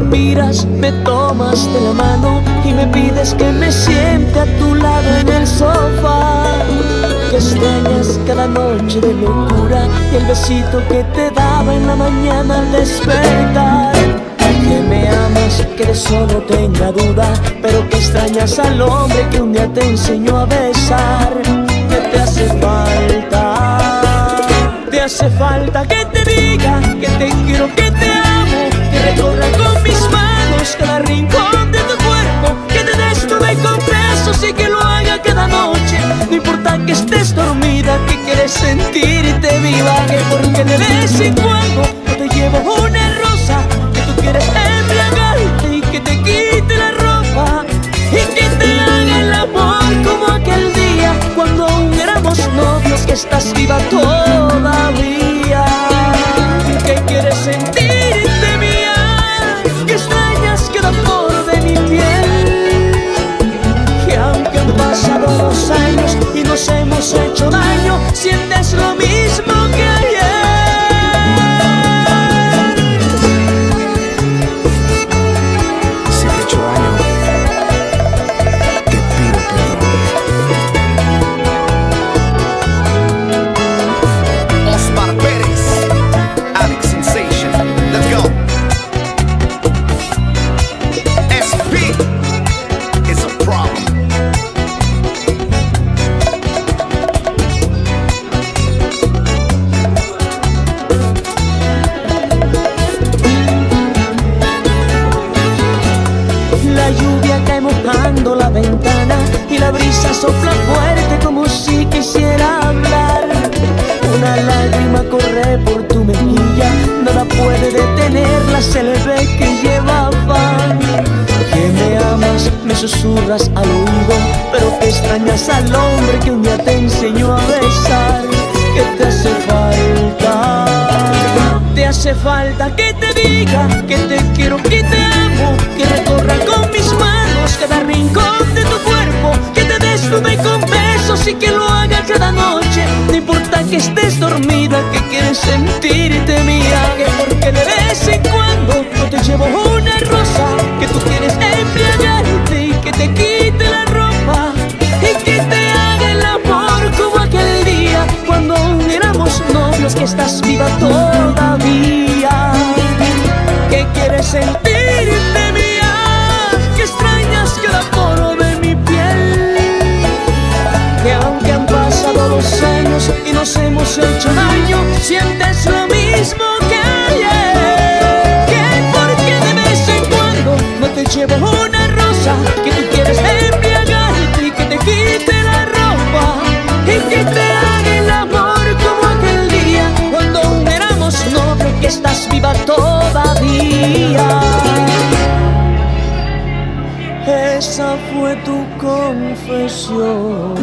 miras, me tomas de la mano y me pides que me siente a tu lado en el sofá. Que extrañas cada noche de locura y el besito que te daba en la mañana al despertar. Que me amas, que de eso no tenga duda, pero que extrañas al hombre que un día te enseñó a besar. Que te hace falta, te hace falta que te diga que te importa que estés dormida, que quieres sentirte viva, que porque de vez en cuando yo te llevo una rosa, que tú quieres embriagarte y que te quite la ropa y que te haga el amor como aquel día cuando aún éramos novios, que estás viva todavía, La lluvia cae mojando la ventana y la brisa sopla fuerte como si quisiera hablar. Una lágrima corre por tu mejilla, nada puede detenerla, se le que lleva afán. Que me amas, me susurras al oído, pero que extrañas al hombre que un día te enseñó a besar. Que te hace falta te hace falta que te diga que te quiero, que te amo, que manos cada rincón de tu cuerpo, que te desnude con besos y que lo haga cada noche. No importa que estés dormida, que quieres sentirte y nos hemos hecho daño. Sientes lo mismo que ayer. Que porque de vez en cuando no te llevo una rosa que tú quieres embriagarte y que te quite la ropa y que te haga el amor como aquel día cuando éramos novios que estás viva todavía. Esa fue tu confesión